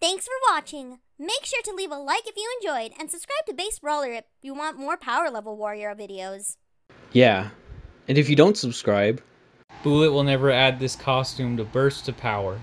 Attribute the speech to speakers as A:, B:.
A: Thanks for watching. Make sure to leave a like if you enjoyed, and subscribe to Basedbrawler if you want more Power Level Warrior videos.
B: Yeah. And if you don't subscribe,
C: Boolit will never add this costume to Burst to Power.